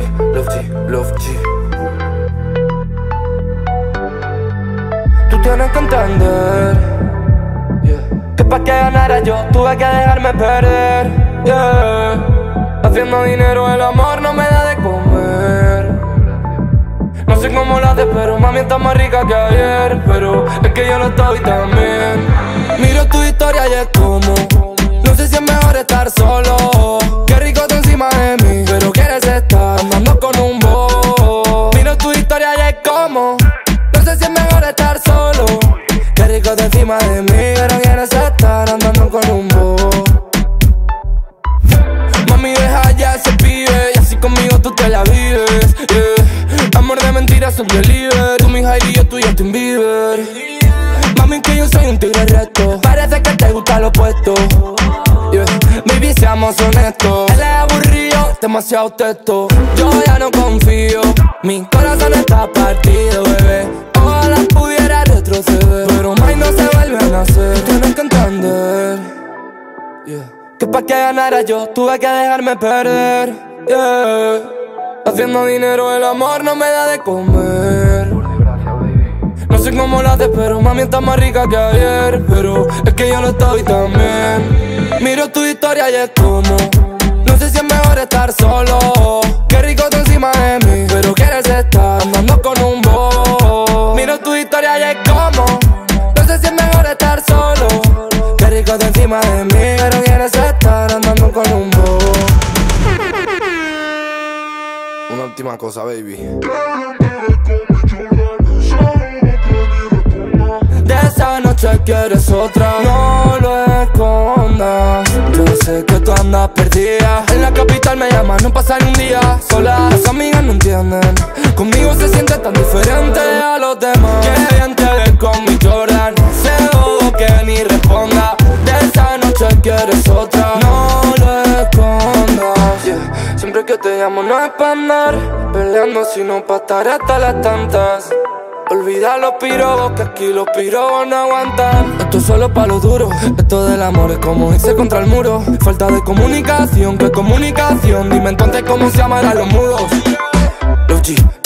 G, Love G, Love G. Tú tienes que entender yeah. que para que ganara yo tuve que dejarme perder. Yeah. Haciendo dinero el amor no me da de comer. No sé cómo lo haces, pero mami está más rica que ayer. Pero es que yo lo estoy también. Miro tu historia y es como. No sé si es mejor estar solo. Rico tú encima de mí, pero quieres estar andando con un bo. Mami, deja ya ese pibe Y así conmigo tú te la vives yeah. Amor de mentiras son deliver. Tú mi Heidi, yo tuyo Justin Bieber Mami, que yo soy un tigre recto. Parece que te gusta lo opuesto. Baby, seamos honestos. Él es aburrido, demasiado testo Yo ya no confío Mi corazón está partido, bebé. Ojalá pudiera pa' que ganara yo tuve que dejarme perder. Haciendo dinero el amor no me da de comer. No sé cómo lo haces pero mami está más rica que ayer. Pero es que yo lo estoy también. Miro tu historia y es como No sé si es mejor Tú encima de mí Pero quieres estar andando con un bo. Una última cosa, baby. De esa noche quieres otra No lo escondas. Yo sé que tú andas perdida. En la capital me llaman, no pasa ni un día. Sola Las amigas no entienden. Conmigo se siente tan diferente a los demás. Que bien te ves con mi Jordan Que te llamo no es pa' andar Peleando sino pa' estar hasta las tantas. Olvida los pirobos, que aquí los pirobos no aguantan. Esto es solo pa' los duros Esto del amor es como irse contra el muro. Falta de comunicación, ¿qué comunicación? Dime entonces cómo se llamarán los mudos. Los G